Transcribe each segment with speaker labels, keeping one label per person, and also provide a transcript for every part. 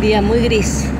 Speaker 1: día muy gris.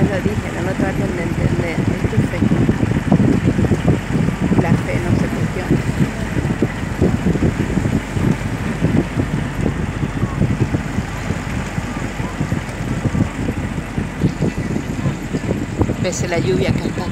Speaker 1: vez lo dije, no lo traten de entender, esto es fe. La fe no se cuestiona. Pese la lluvia que está.